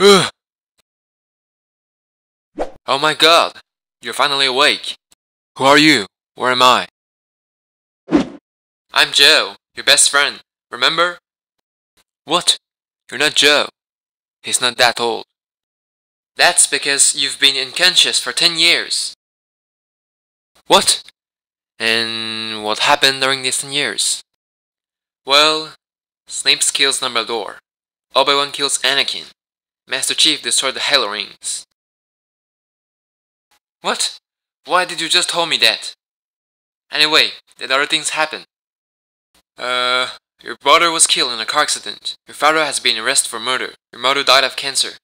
Oh my god, you're finally awake. Who are you? Where am I? I'm Joe, your best friend, remember? What? You're not Joe. He's not that old. That's because you've been unconscious for 10 years. What? And what happened during these 10 years? Well, Snape kills Dumbledore. Obi-Wan kills Anakin. Master Chief destroyed the Halo Rings. What? Why did you just tell me that? Anyway, did other things happen? Uh, your brother was killed in a car accident. Your father has been arrested for murder. Your mother died of cancer.